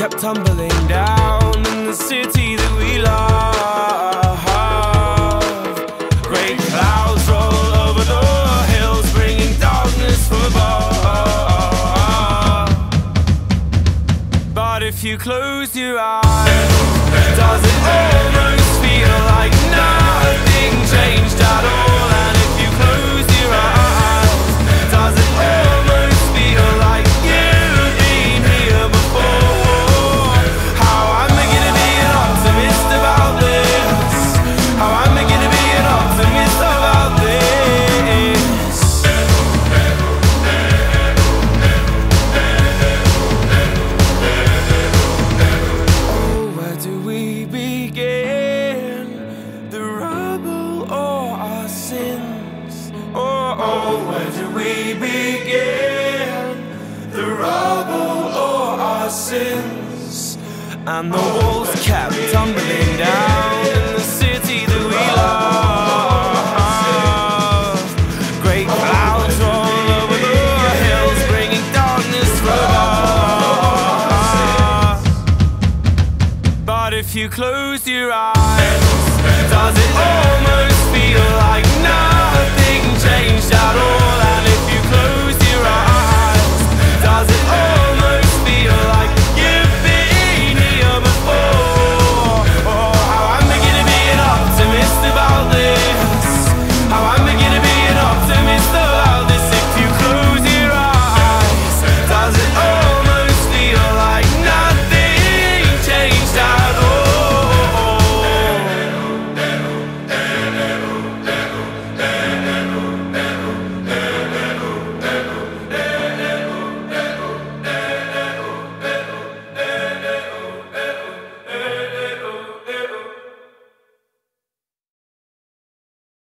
kept tumbling down in the city that we love. Great clouds roll over the hills, bringing darkness from above. But if you close your eyes, does it almost feel like Oh, where do we begin? The rubble or our sins? And the walls kept tumbling down in the city that we love. Great clouds roll over the hills, bringing darkness from above. But if you close your eyes feel like nothing changed at all.